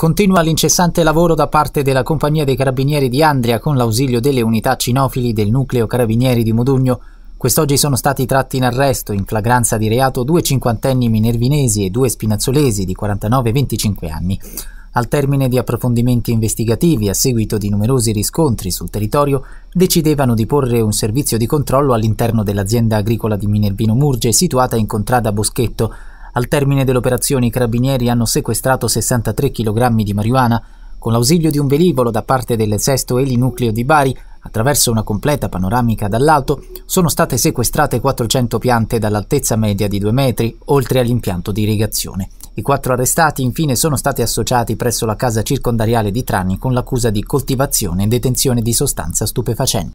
Continua l'incessante lavoro da parte della Compagnia dei Carabinieri di Andria con l'ausilio delle unità cinofili del Nucleo Carabinieri di Modugno. Quest'oggi sono stati tratti in arresto in flagranza di reato due cinquantenni minervinesi e due spinazzolesi di 49 e 25 anni. Al termine di approfondimenti investigativi, a seguito di numerosi riscontri sul territorio, decidevano di porre un servizio di controllo all'interno dell'azienda agricola di Minervino Murge situata in contrada Boschetto, al termine dell'operazione i carabinieri hanno sequestrato 63 kg di marijuana. Con l'ausilio di un velivolo da parte del sesto elinucleo di Bari, attraverso una completa panoramica dall'alto, sono state sequestrate 400 piante dall'altezza media di 2 metri, oltre all'impianto di irrigazione. I quattro arrestati infine sono stati associati presso la casa circondariale di Trani con l'accusa di coltivazione e detenzione di sostanza stupefacente.